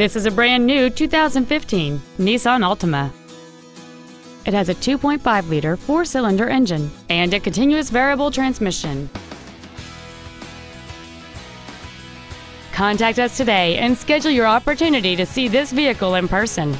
This is a brand new 2015 Nissan Altima. It has a 2.5-liter four-cylinder engine and a continuous variable transmission. Contact us today and schedule your opportunity to see this vehicle in person.